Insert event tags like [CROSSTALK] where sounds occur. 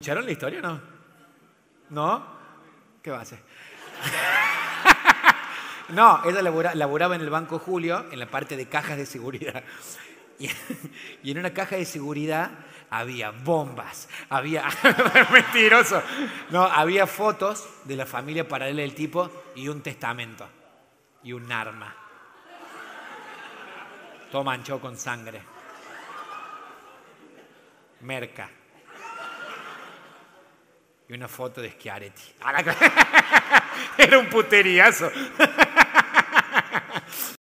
¿Escucharon la historia o no? ¿No? ¿Qué va a hacer? [LAUGHS] no, ella laboraba en el Banco Julio, en la parte de cajas de seguridad. Y, [LAUGHS] y en una caja de seguridad había bombas, había... [LAUGHS] Mentiroso. No, había fotos de la familia paralela del tipo y un testamento y un arma. Todo manchado con sangre. Merca. Y una foto de Schiaretti. [LAUGHS] Era un puteriazo. [LAUGHS]